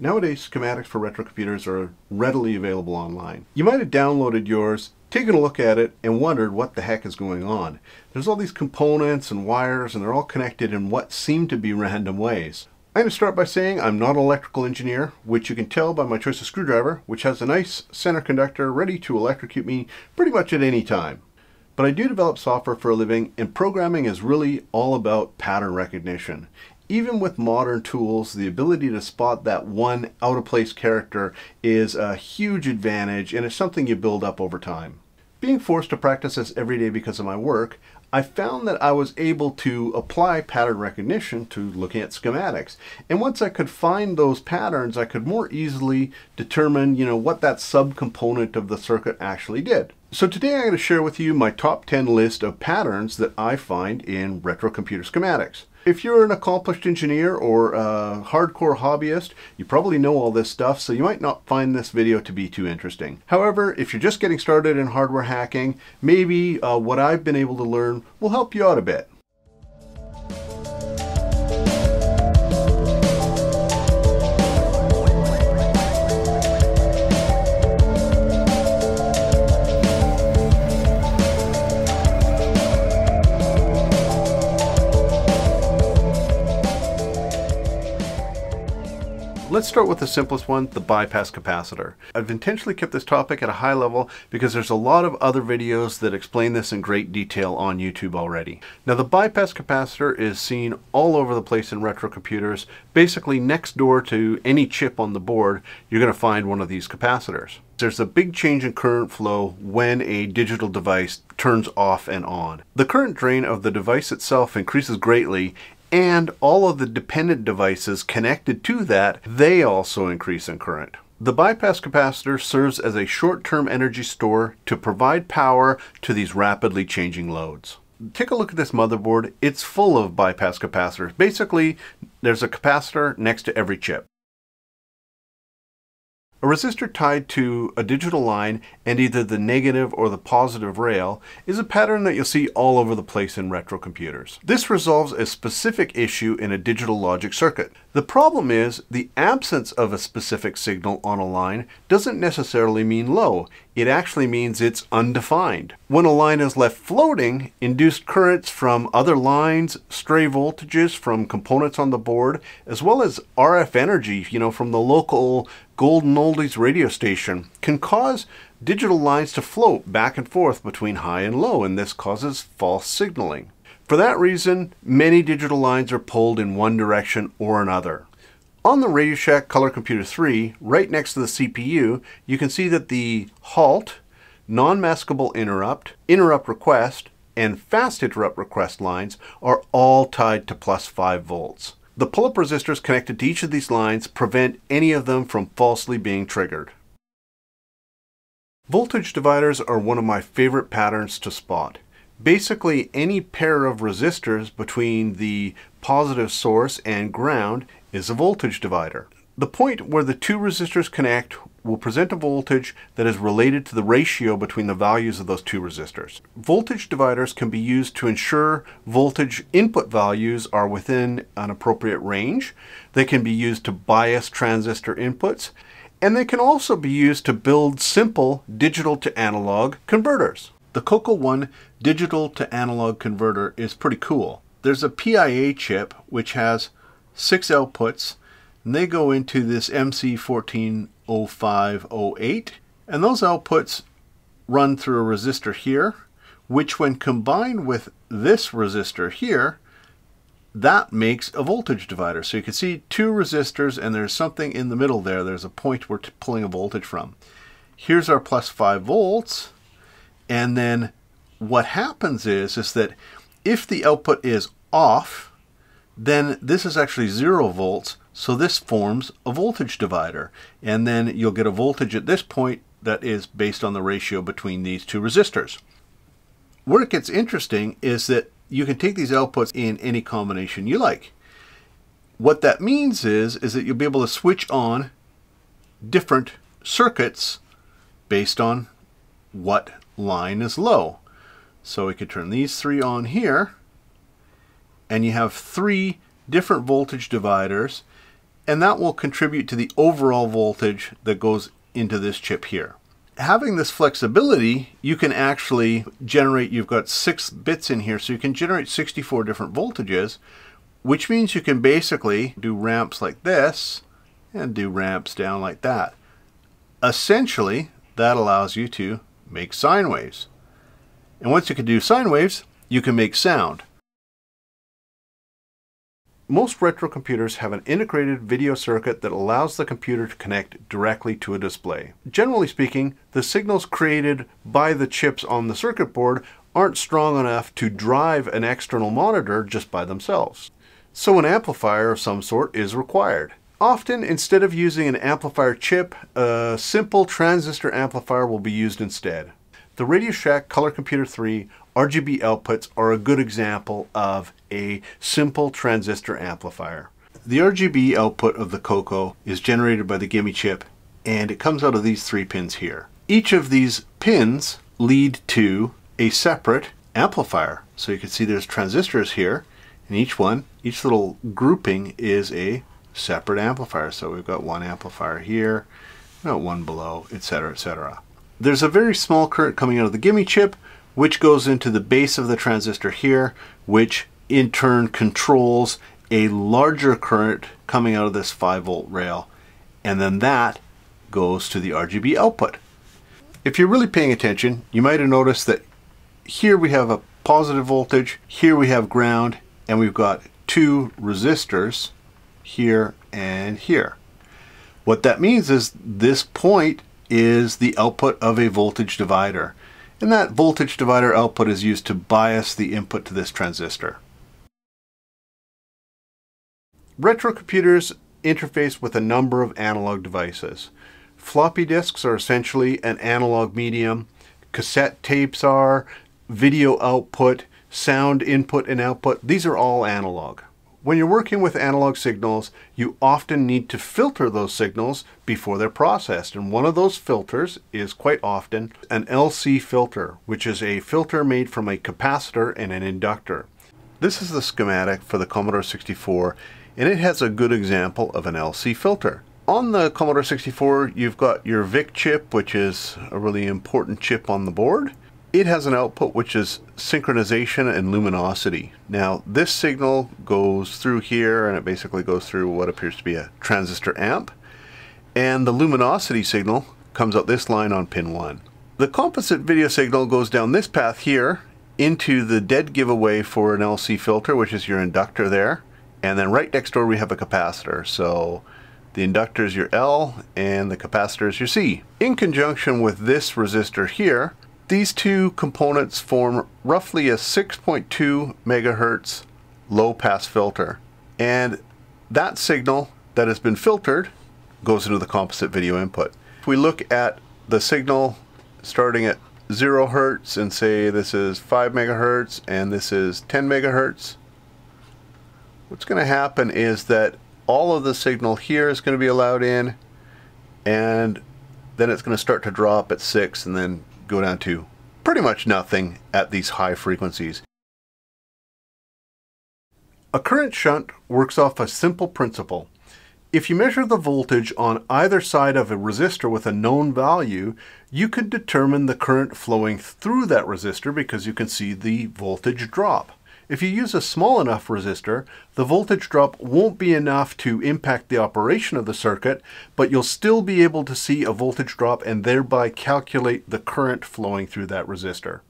Nowadays, schematics for retro computers are readily available online. You might have downloaded yours, taken a look at it, and wondered what the heck is going on. There's all these components and wires, and they're all connected in what seem to be random ways. I'm going to start by saying I'm not an electrical engineer, which you can tell by my choice of screwdriver, which has a nice center conductor ready to electrocute me pretty much at any time. But I do develop software for a living, and programming is really all about pattern recognition. Even with modern tools, the ability to spot that one out of place character is a huge advantage, and it's something you build up over time. Being forced to practice this every day because of my work, I found that I was able to apply pattern recognition to looking at schematics. And once I could find those patterns, I could more easily determine, you know, what that subcomponent of the circuit actually did. So today I'm going to share with you my top 10 list of patterns that I find in retro computer schematics. If you're an accomplished engineer or a hardcore hobbyist, you probably know all this stuff, so you might not find this video to be too interesting. However, if you're just getting started in hardware hacking, maybe uh, what I've been able to learn will help you out a bit. Let's start with the simplest one, the bypass capacitor. I've intentionally kept this topic at a high level because there's a lot of other videos that explain this in great detail on YouTube already. Now the bypass capacitor is seen all over the place in retro computers. Basically next door to any chip on the board, you're going to find one of these capacitors. There's a big change in current flow when a digital device turns off and on. The current drain of the device itself increases greatly and all of the dependent devices connected to that, they also increase in current. The bypass capacitor serves as a short-term energy store to provide power to these rapidly changing loads. Take a look at this motherboard. It's full of bypass capacitors. Basically, there's a capacitor next to every chip. A resistor tied to a digital line and either the negative or the positive rail is a pattern that you'll see all over the place in retro computers. This resolves a specific issue in a digital logic circuit. The problem is the absence of a specific signal on a line doesn't necessarily mean low. It actually means it's undefined. When a line is left floating, induced currents from other lines, stray voltages from components on the board, as well as RF energy, you know, from the local Golden Oldies radio station can cause digital lines to float back and forth between high and low, and this causes false signaling. For that reason, many digital lines are pulled in one direction or another. On the Radio Shack Color Computer 3, right next to the CPU, you can see that the halt, non-maskable interrupt, interrupt request, and fast interrupt request lines are all tied to plus 5 volts. The pull-up resistors connected to each of these lines prevent any of them from falsely being triggered. Voltage dividers are one of my favorite patterns to spot. Basically, any pair of resistors between the positive source and ground is a voltage divider. The point where the two resistors connect will present a voltage that is related to the ratio between the values of those two resistors. Voltage dividers can be used to ensure voltage input values are within an appropriate range. They can be used to bias transistor inputs, and they can also be used to build simple digital to analog converters. The Coco One digital to analog converter is pretty cool. There's a PIA chip which has six outputs and they go into this MC140508 and those outputs run through a resistor here which when combined with this resistor here that makes a voltage divider. So you can see two resistors and there's something in the middle there. There's a point we're pulling a voltage from. Here's our plus 5 volts and then what happens is is that if the output is off then this is actually 0 volts so this forms a voltage divider. And then you'll get a voltage at this point that is based on the ratio between these two resistors. Where it gets interesting is that you can take these outputs in any combination you like. What that means is, is that you'll be able to switch on different circuits based on what line is low. So we could turn these three on here, and you have three different voltage dividers and that will contribute to the overall voltage that goes into this chip here. Having this flexibility, you can actually generate, you've got six bits in here, so you can generate 64 different voltages, which means you can basically do ramps like this and do ramps down like that. Essentially, that allows you to make sine waves. And once you can do sine waves, you can make sound. Most retro computers have an integrated video circuit that allows the computer to connect directly to a display. Generally speaking, the signals created by the chips on the circuit board aren't strong enough to drive an external monitor just by themselves. So an amplifier of some sort is required. Often, instead of using an amplifier chip, a simple transistor amplifier will be used instead. The Radio Shack Color Computer 3 RGB outputs are a good example of a simple transistor amplifier. The RGB output of the Coco is generated by the GIME chip and it comes out of these three pins here. Each of these pins lead to a separate amplifier. So you can see there's transistors here and each one, each little grouping is a separate amplifier. So we've got one amplifier here, got one below, etc., etc. There's a very small current coming out of the GIME chip, which goes into the base of the transistor here, which in turn controls a larger current coming out of this 5 volt rail. And then that goes to the RGB output. If you're really paying attention, you might have noticed that here we have a positive voltage, here we have ground, and we've got two resistors here and here. What that means is this point is the output of a voltage divider and that voltage divider output is used to bias the input to this transistor. Retrocomputers interface with a number of analog devices. Floppy disks are essentially an analog medium, cassette tapes are, video output, sound input and output, these are all analog. When you're working with analog signals, you often need to filter those signals before they're processed. And one of those filters is quite often an LC filter, which is a filter made from a capacitor and an inductor. This is the schematic for the Commodore 64, and it has a good example of an LC filter. On the Commodore 64, you've got your VIC chip, which is a really important chip on the board. It has an output which is synchronization and luminosity. Now this signal goes through here and it basically goes through what appears to be a transistor amp and the luminosity signal comes out this line on pin 1. The composite video signal goes down this path here into the dead giveaway for an LC filter which is your inductor there and then right next door we have a capacitor so the inductor is your L and the capacitor is your C. In conjunction with this resistor here these two components form roughly a 6.2 megahertz low pass filter. And that signal that has been filtered goes into the composite video input. If we look at the signal starting at 0 hertz and say this is 5 megahertz and this is 10 megahertz, what's going to happen is that all of the signal here is going to be allowed in and then it's going to start to drop at 6 and then go down to pretty much nothing at these high frequencies. A current shunt works off a simple principle. If you measure the voltage on either side of a resistor with a known value, you can determine the current flowing through that resistor because you can see the voltage drop. If you use a small enough resistor, the voltage drop won't be enough to impact the operation of the circuit, but you'll still be able to see a voltage drop and thereby calculate the current flowing through that resistor.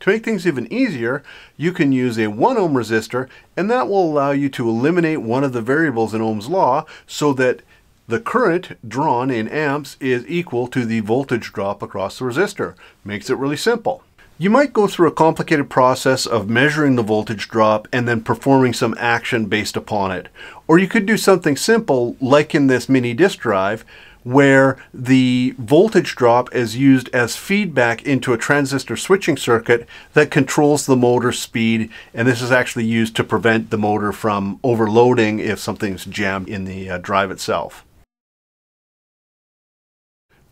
To make things even easier, you can use a 1 ohm resistor and that will allow you to eliminate one of the variables in Ohm's law so that the current drawn in amps is equal to the voltage drop across the resistor. Makes it really simple. You might go through a complicated process of measuring the voltage drop and then performing some action based upon it. Or you could do something simple like in this mini disk drive where the voltage drop is used as feedback into a transistor switching circuit that controls the motor speed and this is actually used to prevent the motor from overloading if something's jammed in the uh, drive itself.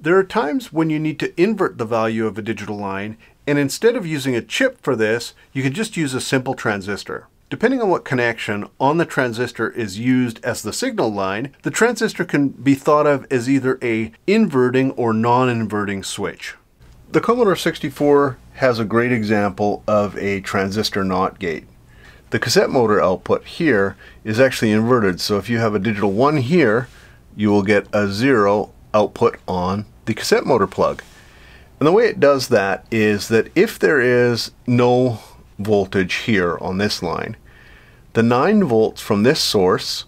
There are times when you need to invert the value of a digital line, and instead of using a chip for this, you can just use a simple transistor. Depending on what connection on the transistor is used as the signal line, the transistor can be thought of as either a inverting or non-inverting switch. The Commodore 64 has a great example of a transistor NOT gate. The cassette motor output here is actually inverted, so if you have a digital 1 here, you will get a 0 output on the cassette motor plug. And the way it does that is that if there is no voltage here on this line, the 9 volts from this source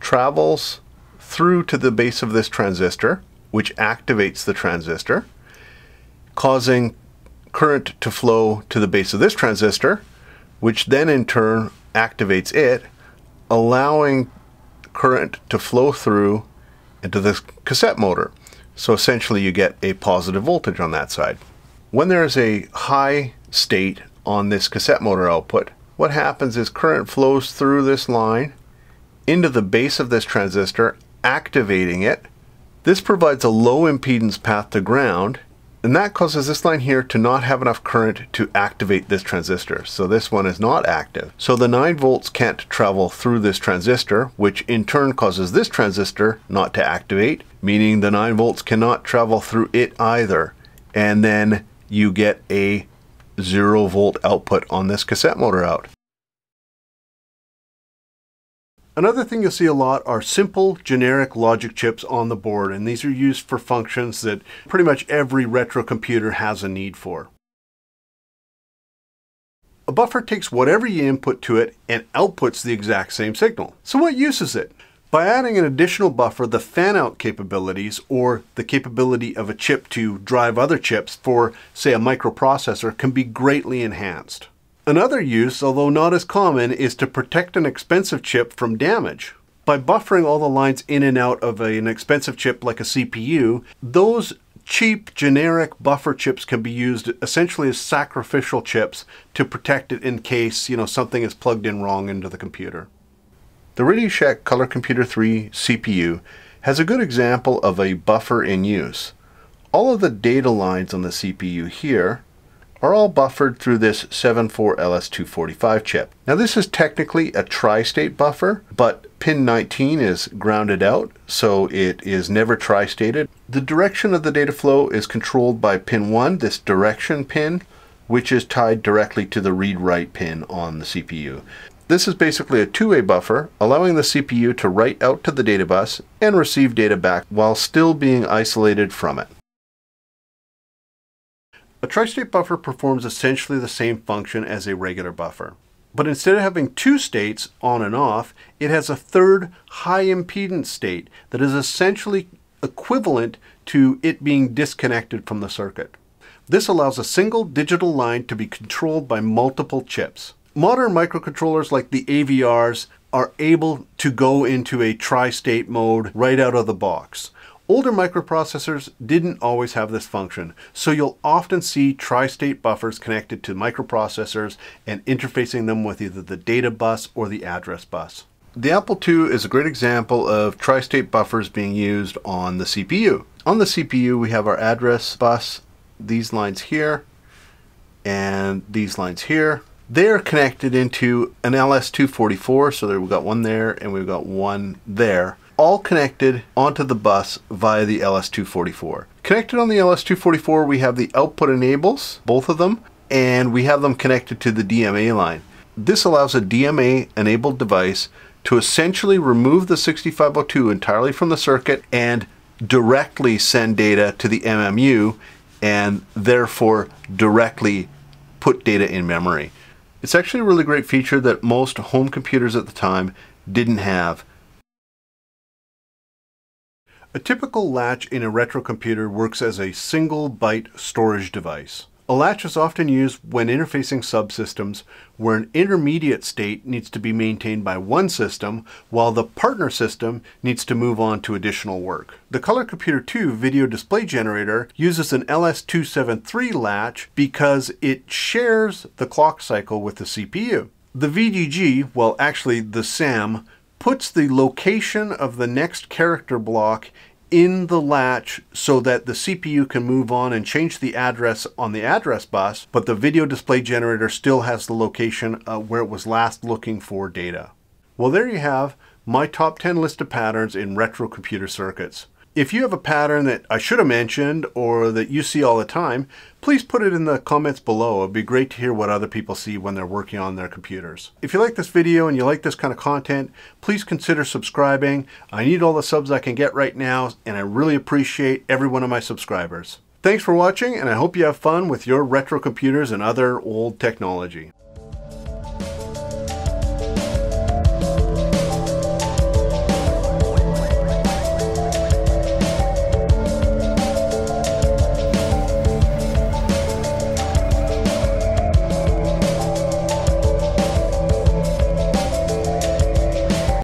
travels through to the base of this transistor, which activates the transistor, causing current to flow to the base of this transistor, which then in turn activates it, allowing current to flow through into the cassette motor. So essentially you get a positive voltage on that side. When there is a high state on this cassette motor output, what happens is current flows through this line into the base of this transistor, activating it. This provides a low impedance path to ground and that causes this line here to not have enough current to activate this transistor. So this one is not active. So the 9 volts can't travel through this transistor, which in turn causes this transistor not to activate, meaning the 9 volts cannot travel through it either. And then you get a 0 volt output on this cassette motor out. Another thing you'll see a lot are simple generic logic chips on the board and these are used for functions that pretty much every retro computer has a need for. A buffer takes whatever you input to it and outputs the exact same signal. So what use is it? By adding an additional buffer, the fan-out capabilities, or the capability of a chip to drive other chips for, say, a microprocessor, can be greatly enhanced. Another use, although not as common, is to protect an expensive chip from damage. By buffering all the lines in and out of an expensive chip like a CPU, those cheap generic buffer chips can be used essentially as sacrificial chips to protect it in case you know something is plugged in wrong into the computer. The Radio Shack Color Computer 3 CPU has a good example of a buffer in use. All of the data lines on the CPU here are all buffered through this 74LS245 chip. Now this is technically a tri-state buffer, but pin 19 is grounded out, so it is never tri-stated. The direction of the data flow is controlled by pin 1, this direction pin, which is tied directly to the read-write pin on the CPU. This is basically a two-way buffer, allowing the CPU to write out to the data bus and receive data back while still being isolated from it. A tri-state buffer performs essentially the same function as a regular buffer. But instead of having two states, on and off, it has a third high impedance state that is essentially equivalent to it being disconnected from the circuit. This allows a single digital line to be controlled by multiple chips. Modern microcontrollers like the AVRs are able to go into a tri-state mode right out of the box. Older microprocessors didn't always have this function, so you'll often see tri-state buffers connected to microprocessors and interfacing them with either the data bus or the address bus. The Apple II is a great example of tri-state buffers being used on the CPU. On the CPU we have our address bus, these lines here, and these lines here. They're connected into an LS244, so we've got one there and we've got one there all connected onto the bus via the LS244. Connected on the LS244, we have the output enables, both of them, and we have them connected to the DMA line. This allows a DMA enabled device to essentially remove the 6502 entirely from the circuit and directly send data to the MMU and therefore directly put data in memory. It's actually a really great feature that most home computers at the time didn't have a typical latch in a retro computer works as a single byte storage device. A latch is often used when interfacing subsystems where an intermediate state needs to be maintained by one system while the partner system needs to move on to additional work. The Color Computer 2 video display generator uses an LS273 latch because it shares the clock cycle with the CPU. The VDG, well actually the SAM, puts the location of the next character block in the latch so that the CPU can move on and change the address on the address bus, but the video display generator still has the location uh, where it was last looking for data. Well, there you have my top 10 list of patterns in retro computer circuits. If you have a pattern that I should have mentioned or that you see all the time, please put it in the comments below. It'd be great to hear what other people see when they're working on their computers. If you like this video and you like this kind of content, please consider subscribing. I need all the subs I can get right now, and I really appreciate every one of my subscribers. Thanks for watching, and I hope you have fun with your retro computers and other old technology.